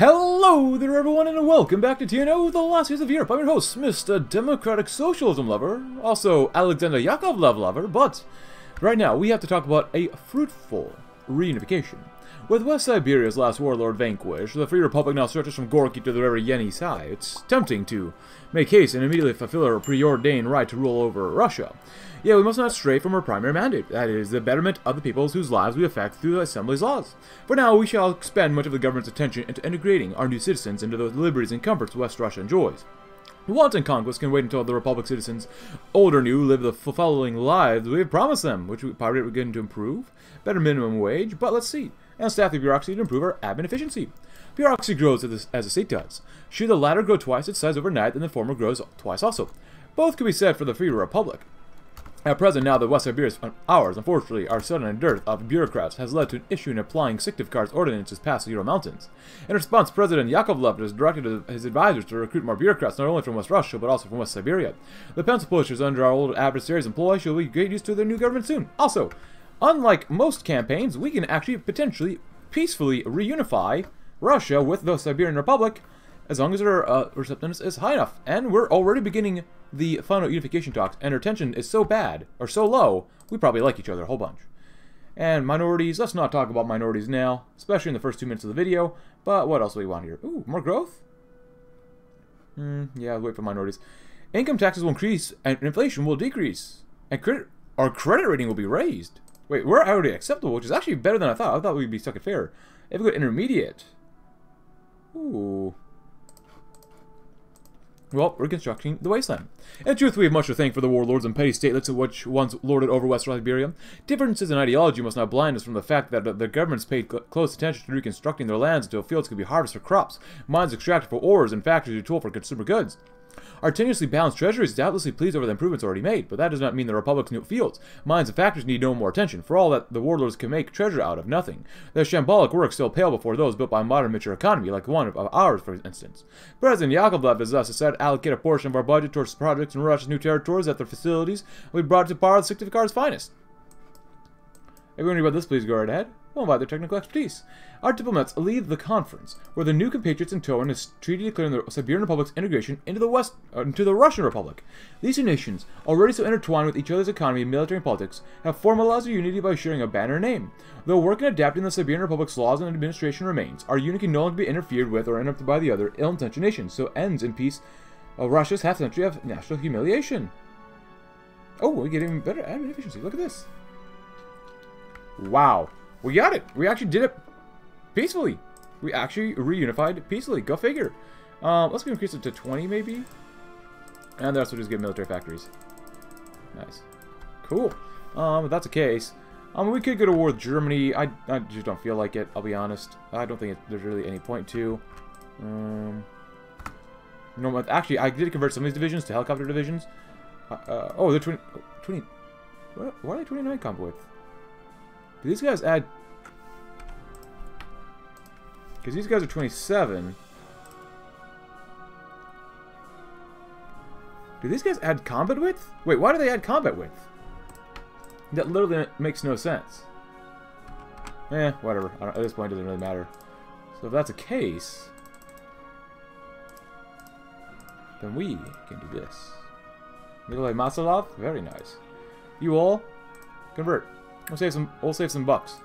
Hello there everyone and welcome back to TNO, the last years of Europe. I'm your host, Mr. Democratic Socialism Lover, also Alexander Yakovlev Lover, but right now we have to talk about a fruitful reunification. With West Siberia's last warlord vanquished, the Free Republic now stretches from Gorky to the river Yenisei. It's tempting to make haste and immediately fulfill our preordained right to rule over Russia. Yet we must not stray from our primary mandate, that is, the betterment of the peoples whose lives we affect through the Assembly's laws. For now, we shall expend much of the government's attention into integrating our new citizens into the liberties and comforts West Russia enjoys. The wanton conquest can wait until the Republic citizens, old or new, live the fulfilling lives we have promised them, which we probably are to improve. Better minimum wage, but let's see. And staff the bureaucracy to improve our admin efficiency. Bureaucracy grows as, the state does. Should the latter grow twice its size overnight, then the former grows twice also. Both can be said for the Free Republic. At present, now the West Siberia's uh, hours, unfortunately, our sudden dearth of bureaucrats has led to an issue in applying Syktyvkar's ordinances past the Ural Mountains. In response, President Yakovlev has directed his advisors to recruit more bureaucrats not only from West Russia, but also from West Siberia. The pencil pushers under our old adversaries' employ shall be great use to their new government soon. Also, unlike most campaigns, we can actually potentially peacefully reunify Russia with the Siberian Republic as long as our uh, receptiveness is high enough. And we're already beginning the final unification talks, and our tension is so bad, or so low, we probably like each other a whole bunch. And minorities, let's not talk about minorities now, especially in the first two minutes of the video, but what else do we want here? Ooh, more growth? Hmm, yeah, wait for minorities. Income taxes will increase, and inflation will decrease. And credit, our credit rating will be raised. Wait, we're already acceptable, which is actually better than I thought. I thought we'd be stuck at fair. If we go intermediate. Ooh. Well, we're constructing the wasteland. In truth, we have much to thank for the warlords and petty statelets which once lorded over West Siberia. Differences in ideology must not blind us from the fact that the governments paid cl close attention to reconstructing their lands until fields could be harvested for crops, mines extracted for ores, and factories retooled for consumer goods. Our tenuously balanced treasury is doubtlessly pleased over the improvements already made, but that does not mean the Republic's new fields, mines, and factories need no more attention, for all that the warlords can make treasure out of nothing. Their shambolic works still pale before those built by a modern mature economy, like one of ours, for instance. President Yakovlev has thus decided to allocate a portion of our budget towards projects in Russia's new territories at their facilities, we brought to par the Syktyvkar's finest. If you to read about this, please go right ahead will invite their technical expertise. Our diplomats lead the conference, where the new compatriots in tow in a treaty declaring the Siberian Republic's integration into the West, uh, into the Russian Republic. These two nations, already so intertwined with each other's economy, military, and politics, have formalized their unity by sharing a banner name. Though work in adapting the Siberian Republic's laws and administration remains, our unity can no longer be interfered with or interrupted by the other ill-intentioned nations, so ends in peace of Russia's half-century of national humiliation. Oh, we get even better admin efficiency. Look at this. Wow. We got it. We actually did it peacefully. We actually reunified peacefully. Go figure. Um, let's increase it to 20 maybe. And that's what just get military factories. Nice. Cool. Um, if that's the case, um, we could go to war with Germany. I, I just don't feel like it, I'll be honest. I don't think it, there's really any point to. Um, actually, I did convert some of these divisions to helicopter divisions. Uh, uh, oh, they're 20... 20 what, what are they 29 combo with? Do these guys add... Because these guys are 27. Do these guys add combat width? Wait, why do they add combat width? That literally makes no sense. Eh, whatever. at this point, it doesn't really matter. So if that's a case, then we can do this. Nikolai Masalov, very nice. You all, convert. We'll save some. We'll save some bucks.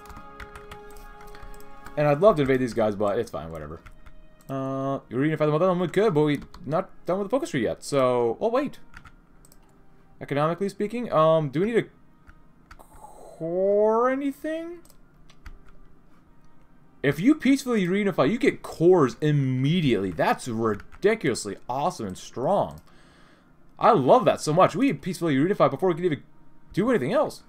And I'd love to invade these guys, but it's fine. Whatever. Uh, you reunify the mother. We could, but we not done with the focus tree yet. So, oh wait. Economically speaking, um, do we need a core anything? If you peacefully reunify, you get cores immediately. That's ridiculously awesome and strong. I love that so much. We peacefully reunify before we can even do anything else.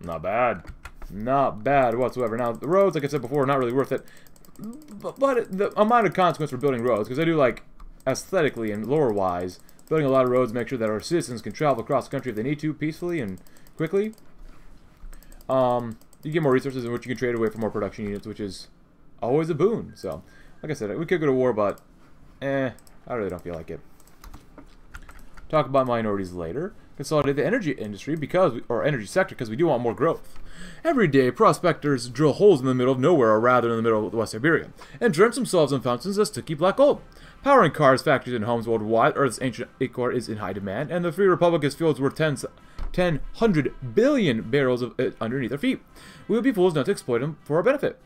Not bad. Not bad whatsoever. Now, the roads, like I said before, are not really worth it. But, but the amount of consequence for building roads, because I do like, aesthetically and lore-wise, building a lot of roads, make sure that our citizens can travel across the country if they need to, peacefully and quickly. Um, you get more resources in which you can trade away for more production units, which is always a boon. So, like I said, we could go to war, but, eh, I really don't feel like it. Talk about minorities later consolidate the energy industry because, or energy sector, because we do want more growth. Every day, prospectors drill holes in the middle of nowhere, or rather in the middle of West Siberia, and drench themselves in fountains of sticky black gold. Powering cars, factories, and homes worldwide, Earth's ancient ichor is in high demand, and the Free Republic is filled with tens, 10 hundred billion barrels of it underneath our feet. We would be fools not to exploit them for our benefit.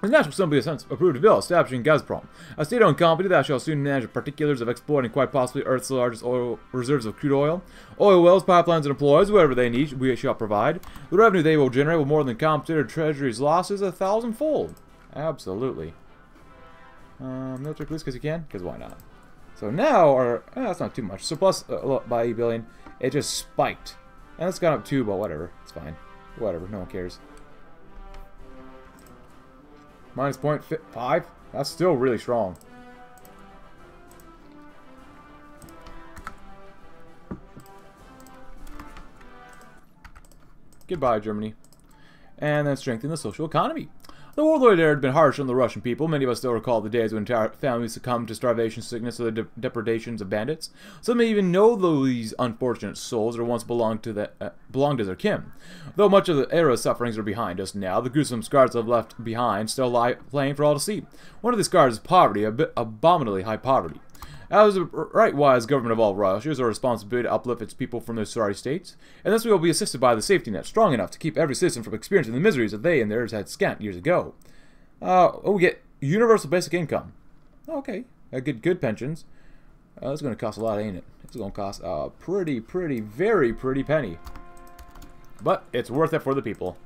The National Assembly has approved a bill establishing Gazprom, a state-owned company that shall soon manage the particulars of exploiting quite possibly Earth's largest oil reserves of crude oil. Oil wells, pipelines, and employees, whatever they need, we shall provide. The revenue they will generate will more than compensate Treasury's losses a thousandfold. Absolutely. Uh, military police, because you can? Because why not? So now, our, eh, that's not too much. Surplus uh, by 8 billion, it just spiked. And it's gone up too, but whatever. It's fine. Whatever, no one cares. Minus 0.5? That's still really strong. Goodbye, Germany. And then strengthen the social economy. The warlord there had been harsh on the Russian people. Many of us still recall the days when entire families succumbed to starvation, sickness, or the de depredations of bandits. Some may even know these unfortunate souls or once belonged to the, uh, belonged to their kin. Though much of the era's sufferings are behind us now, the gruesome scars they've left behind still lie playing for all to see. One of the scars is poverty, a abominably high poverty. As a right-wise government of all Russia, is our responsibility to uplift its people from their sorry states, and thus we will be assisted by the safety net strong enough to keep every citizen from experiencing the miseries that they and theirs had scant years ago. Uh, oh, we get universal basic income. Okay, uh, good, good pensions. Uh, it's going to cost a lot, ain't it? It's going to cost a pretty, pretty, very pretty penny. But it's worth it for the people.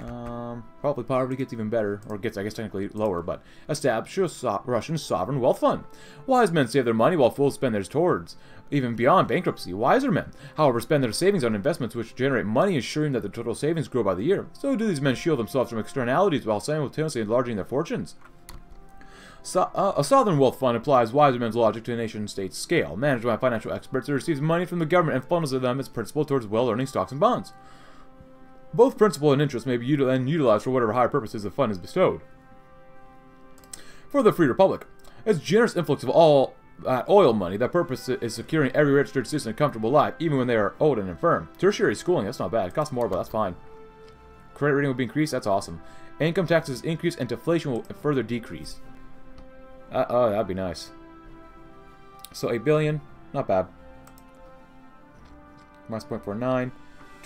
Um, probably poverty gets even better, or gets, I guess, technically lower, but establish a so Russian sovereign wealth fund. Wise men save their money while fools spend theirs towards, even beyond bankruptcy. Wiser men, however, spend their savings on investments which generate money, ensuring that the total savings grow by the year. So do these men shield themselves from externalities while simultaneously enlarging their fortunes. So, uh, a sovereign wealth fund applies wiser men's logic to a nation-state scale, managed by financial experts who receives money from the government and funnels them as principal towards well-earning stocks and bonds. Both principal and interest may be util then utilized for whatever higher purposes the fund is bestowed. For the Free Republic, its generous influx of all uh, oil money, that purpose is securing every registered citizen a comfortable life, even when they are old and infirm. Tertiary schooling, that's not bad. It costs more, but that's fine. Credit rating will be increased, that's awesome. Income taxes increase and deflation will further decrease. Uh, oh, that'd be nice. So 8 billion, not bad. Minus 0.49.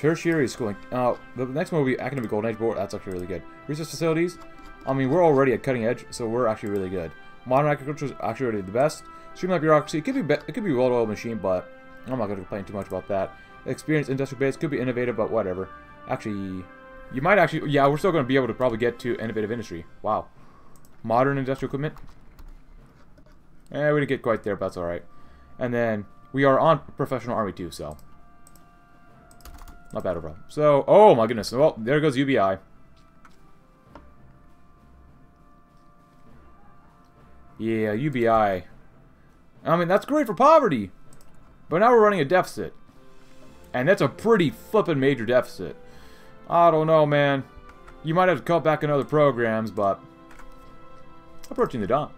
Tertiary schooling. Uh, the next one will be Academic Golden Age, but that's actually really good. Research facilities. I mean, we're already at cutting edge, so we're actually really good. Modern agriculture is actually already the best. Streamlined bureaucracy. It could be, be it could be well-oiled machine, but I'm not going to complain too much about that. Experience industrial base could be innovative, but whatever. Actually, you might actually. Yeah, we're still going to be able to probably get to innovative industry. Wow. Modern industrial equipment. Eh, we didn't get quite there, but that's all right. And then we are on professional army too, so not bad overall. So, oh my goodness. Well, there goes UBI. Yeah, UBI. I mean, that's great for poverty. But now we're running a deficit. And that's a pretty flippin' major deficit. I don't know, man. You might have to cut back on other programs, but... Approaching the dawn.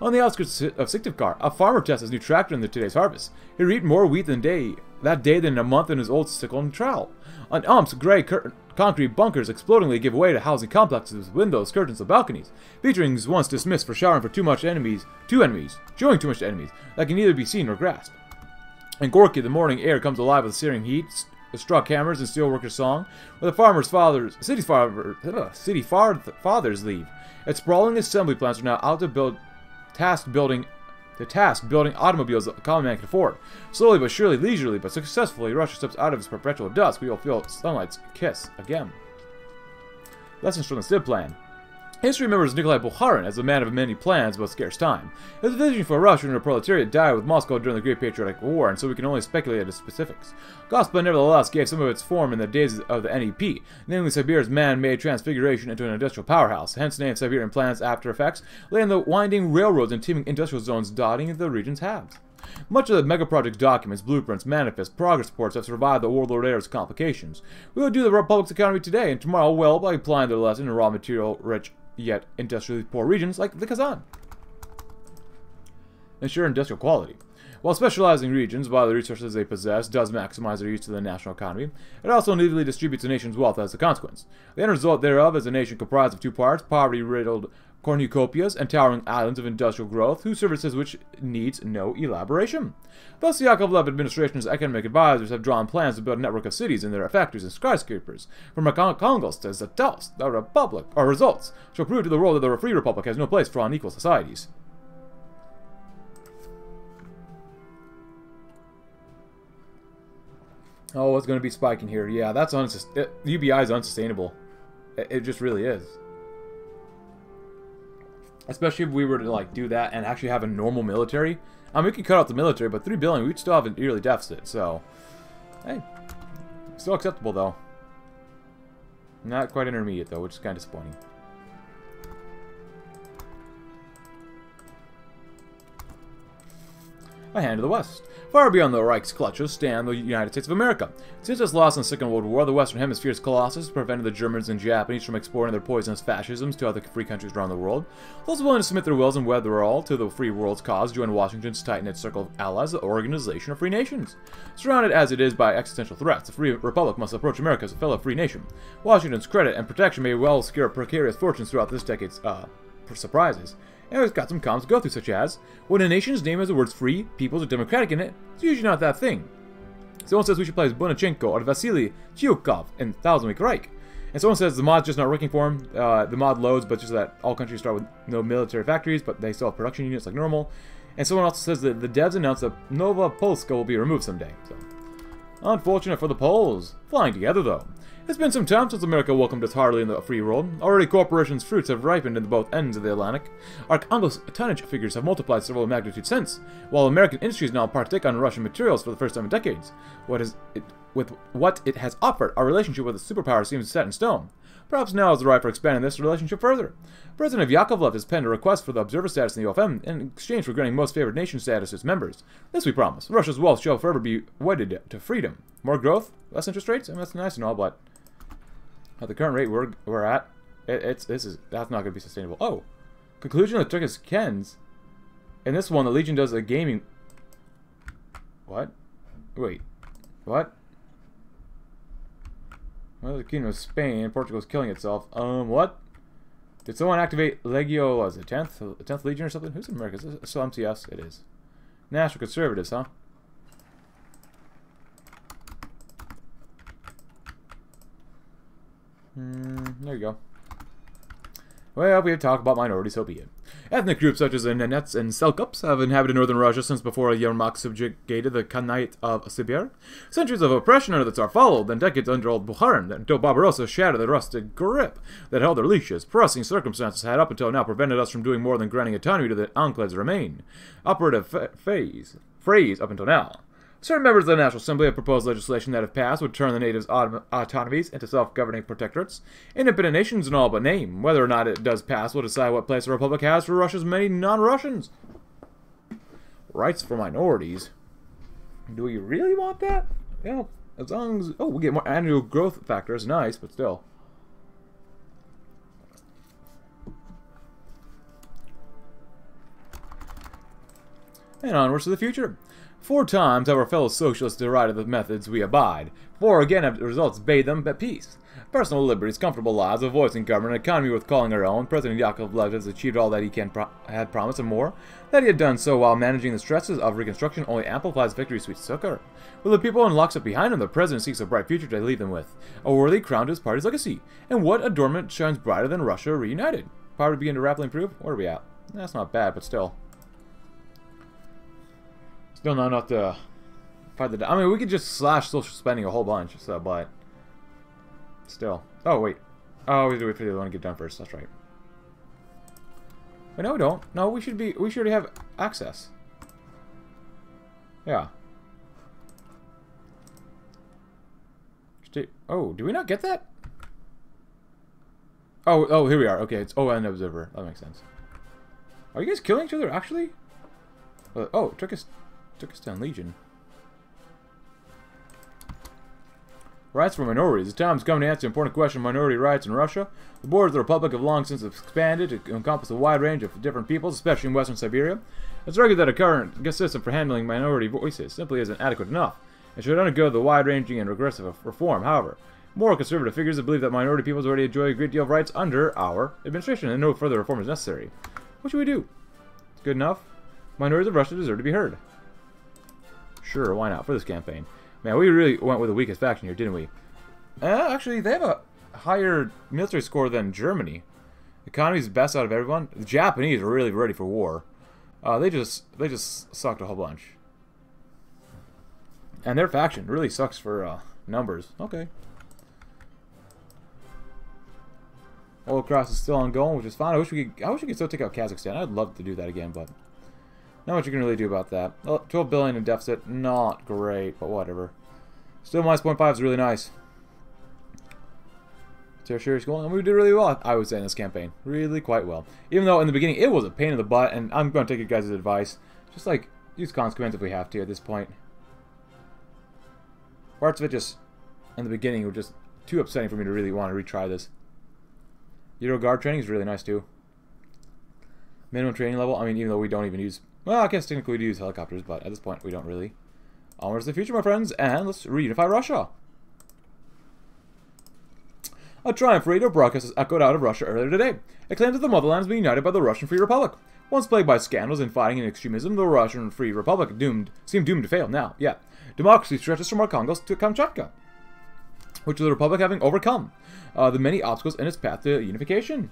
On the outskirts of Syktyvkar, a farmer tests his new tractor in the today's harvest. He reaped more wheat than day that day than a month in his old sickle and trowel. On Ump's gray concrete bunkers explodingly give way to housing complexes with windows, curtains, and balconies, featuring once dismissed for showering for too much enemies, two enemies, showing too much enemies, that can neither be seen nor grasped. In Gorky, the morning air comes alive with searing heat, struck hammers, and steelworkers' song, where the farmers' fathers, city, ugh, city fathers leave. Its sprawling assembly plants are now out to build task building the task building automobiles that common man can afford. Slowly but surely, leisurely but successfully, Russia steps out of its perpetual dust. We will feel sunlight's kiss again. Lessons from the SID plan. History remembers Nikolai Bukharin as a man of many plans but scarce time. His vision for Russia and the proletariat died with Moscow during the Great Patriotic War, and so we can only speculate as specifics. Gosplan nevertheless gave some of its form in the days of the NEP, namely Siberia's man-made transfiguration into an industrial powerhouse, hence the name Siberian Plans After Effects, lay in the winding railroads and teeming industrial zones dotting the region's halves. Much of the megaproject documents, blueprints, manifests, progress reports have survived the Warlord era's complications. We will do the Republic's economy today and tomorrow well by applying the lesson in raw material rich yet industrially poor regions like the Kazan. ensure industrial quality. While specializing regions by the resources they possess does maximize their use to the national economy, it also unevenly distributes the nation's wealth as a consequence. The end result thereof is a nation comprised of two parts, poverty-riddled cornucopias and towering islands of industrial growth, whose services which needs no elaboration. Thus, the Yakovlev administration's economic advisors have drawn plans to build a network of cities and their factories and skyscrapers, from Arkhangelsk to Zatelsk, the Republic, our results shall prove to the world that the Free Republic has no place for unequal societies. Oh, it's going to be spiking here. Yeah, that's unsus UBI is unsustainable. It, it just really is. Especially if we were to like do that and actually have a normal military. I mean, we could cut out the military, but three billion, we'd still have a yearly deficit. So, hey, still acceptable though. Not quite intermediate though, which is kind of disappointing. A hand to the west. Far beyond the Reich's clutches stand the United States of America. Since its loss in the Second World War, the Western Hemisphere's colossus prevented the Germans and Japanese from exporting their poisonous fascisms to other free countries around the world. Those willing to submit their wills and weather all to the free world's cause join Washington's tight-knit circle of allies, the Organization of Free Nations. Surrounded as it is by existential threats, the Free Republic must approach America as a fellow free nation. Washington's credit and protection may well scare precarious fortunes throughout this decade's uh, surprises. And it's got some columns to go through, such as, when a nation's name has the words free, peoples, or democratic in it, it's usually not that thing. Someone says we should play as Bonachenko or Vasily Chuikov in Thousand Week Reich. And someone says the mod's just not working for him. Uh, the mod loads, but just that all countries start with no military factories, but they still have production units like normal. And someone also says that the devs announced that Nova Polska will be removed someday. So, unfortunate for the Poles. Flying together though. It's been some time since America welcomed us heartily in the free world. Already corporations' fruits have ripened in both ends of the Atlantic. Our Arkhangelsk's tonnage figures have multiplied several magnitudes since, while American industries now partake on Russian materials for the first time in decades. What is it, with what it has offered, our relationship with the superpower seems set in stone. Perhaps now is the right for expanding this relationship further. President Yakovlev has penned a request for the observer status in the OFN in exchange for granting most favored nation status to its members. This we promise. Russia's wealth shall forever be wedded to freedom. More growth, less interest rates, and that's nice and all, but at the current rate we're, we're at, it, it's this is that's not going to be sustainable. Oh, conclusion of the Turkish Kens. In this one, the Legion does a gaming. What? Wait, what? Well, the Kingdom of Spain, Portugal is killing itself. Um, what? Did someone activate Legio, was it 10th, 10th Legion or something? Who's in America? Is it still MTS? It is. National Conservatives, huh? Mm, there you go. Well, we have talked about minorities, so be it. Ethnic groups such as the Nenets and Selkups have inhabited northern Russia since before Yermak subjugated the Khanate of Sibir. Centuries of oppression under the Tsar followed, then decades under old Bukharin, until Barbarossa shattered the rusted grip that held their leashes. Pressing circumstances had up until now prevented us from doing more than granting autonomy to the enclaves remain. Operative phase, phrase up until now. Certain members of the National Assembly have proposed legislation that, if passed, would turn the natives' autonomies into self-governing protectorates. Independent nations in all but name. Whether or not it does pass will decide what place the Republic has for Russia's many non-Russians. Rights for minorities. Do we really want that? Yeah, as long as... Oh, we get more annual growth factors. Nice, but still. And onwards to the future. Four times have our fellow socialists derided the methods we abide. Four again have the results bade them at peace. Personal liberties, comfortable lives, a voice in government, economy worth calling our own. President Yakovlev has achieved all that he can pro had promised and more. That he had done so while managing the stresses of Reconstruction only amplifies victory's sweet succor. With the people in lockstep behind him, the president seeks a bright future to leave them with. A worthy crown to his party's legacy. And what adornment shines brighter than Russia reunited? Power to begin to rapidly improve? Where are we at? That's not bad, but still. Still not enough to fight the... I mean, we could just slash social spending a whole bunch, so, but... Still. Oh, wait. Oh, we to wait for the other one to get done first. That's right. But no, we don't. No, we should be... We should have access. Yeah. Oh, do we not get that? Oh, oh, here we are. Okay, it's ON Observer. That makes sense. Are you guys killing each other, actually? Uh, oh, Turkish, Turkestan Legion. Rights for minorities. The time has come to answer the important question of minority rights in Russia. The borders of the Republic have long since expanded to encompass a wide range of different peoples, especially in western Siberia. It's argued that a current system for handling minority voices simply isn't adequate enough, and should undergo the wide-ranging and regressive reform. However, more conservative figures believe that minority peoples already enjoy a great deal of rights under our administration, and no further reform is necessary. What should we do? It's good enough. Minorities of Russia deserve to be heard. Sure, why not? For this campaign. Man, we really went with the weakest faction here, didn't we? Uh, actually, they have a higher military score than Germany. Economy's best out of everyone. The Japanese are really ready for war. Uh, they just they just sucked a whole bunch. And their faction really sucks for uh, numbers. Okay. Cross is still ongoing, which is fine. I wish we could. I wish we could still take out Kazakhstan. I'd love to do that again, but not much you can really do about that. 12 billion in deficit, not great, but whatever. Still, minus 0.5 is really nice. Tertiary goal, and we did really well, I would say, in this campaign. Really quite well. Even though in the beginning it was a pain in the butt, and I'm going to take you guys' advice. Just like, use consequence if we have to at this point. Parts of it just, in the beginning, were just too upsetting for me to really want to retry this. Euro guard training is really nice too. Minimum training level, I mean, even though we don't even use well, I guess technically we do use helicopters, but at this point we don't really. Onwards to the future, my friends, and let's reunify Russia. A triumph radio broadcast echoed out of Russia earlier today. It claims that the motherland has been united by the Russian Free Republic. Once plagued by scandals and fighting and extremism, the Russian Free Republic doomed seemed doomed to fail. Now, yeah, democracy stretches from our Arkhangelsk to Kamchatka, which the Republic having overcome uh, the many obstacles in its path to unification.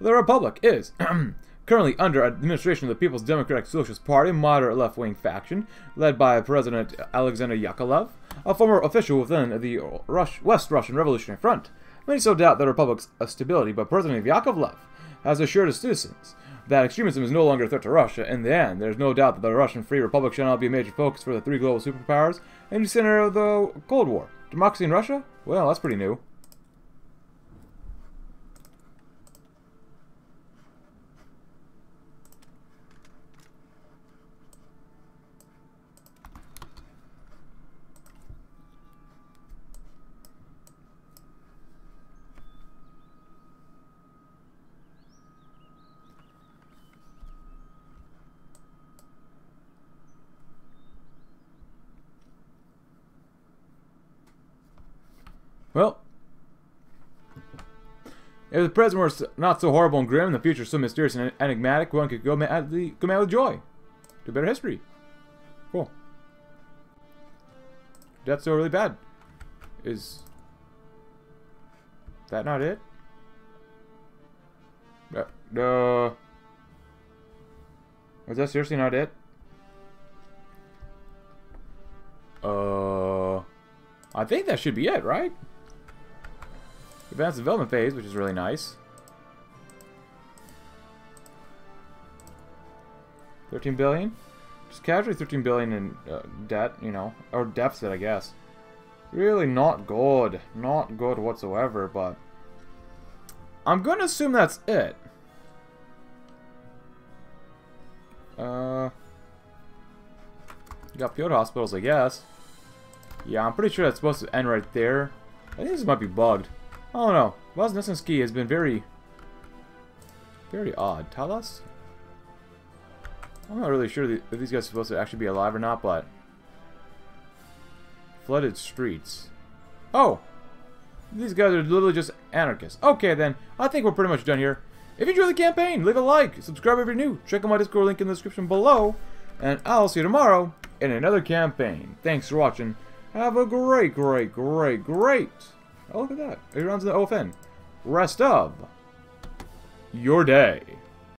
The Republic is currently under administration of the People's Democratic Socialist Party, moderate left-wing faction, led by President Alexander Yakovlev, a former official within the West Russian Revolutionary Front. Many so doubt the Republic's uh, stability, but President Yakovlev has assured his citizens that extremism is no longer a threat to Russia. In the end, there's no doubt that the Russian Free Republic shall not be a major focus for the three global superpowers and the center of the Cold War. Democracy in Russia? Well, that's pretty new. Well, if the present were not so horrible and grim, and the future so mysterious and enigmatic, one could go mad, go mad with joy. To better history. Cool. That's so really bad. Is that not it? Uh, uh, was that seriously not it? Uh, I think that should be it, right? Advanced development phase, which is really nice. 13 billion? Just casually 13 billion in uh, debt, you know, or deficit, I guess. Really not good. Not good whatsoever, but I'm going to assume that's it. Uh, got field hospitals, I guess. Yeah, I'm pretty sure that's supposed to end right there. I think this might be bugged. Don't know. Voznesensky has been very, very odd. Talas? I'm not really sure if these guys are supposed to actually be alive or not, but... Flooded streets. Oh! These guys are literally just anarchists. Okay, then. I think we're pretty much done here. If you enjoyed the campaign, leave a like, subscribe if you're new, check out my Discord link in the description below, and I'll see you tomorrow in another campaign. Thanks for watching. Have a great, great, great, great Oh, look at that. It runs the OFN. Rest of your day.